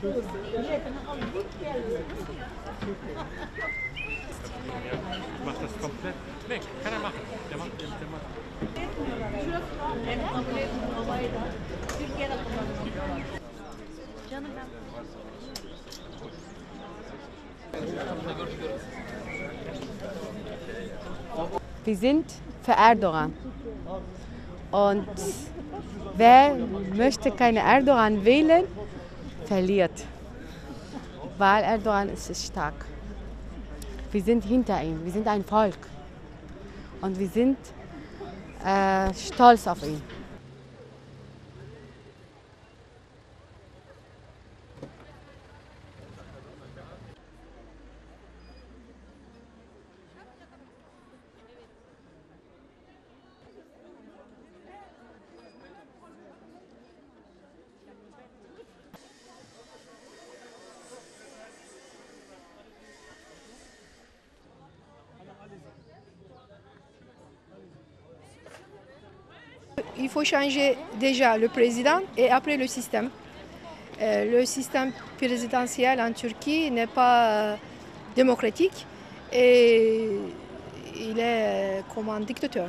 Macht das komplett weg. Kann er machen. Der macht, der, der macht. Wir sind für Erdogan. Und wer möchte keine Erdogan wählen, verliert. Weil Erdogan ist stark. Wir sind hinter ihm, wir sind ein Volk. Und wir sind äh, stolz auf ihn. Il faut changer déjà le président et après le système. Euh, le système présidentiel en Turquie n'est pas euh, démocratique et il est euh, comme un dictateur.